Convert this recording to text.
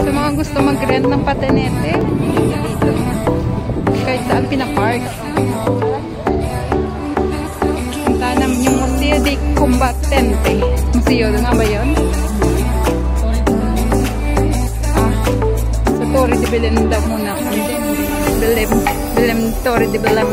Sa mga gusto mag-rent ng patinete. Kahit saan pinapark. Punta namin yung Museo de Combatente. Museo, nga ba yun? Ah, sa Torre de Belém daw muna. Belém, Belém, Torre de Belém.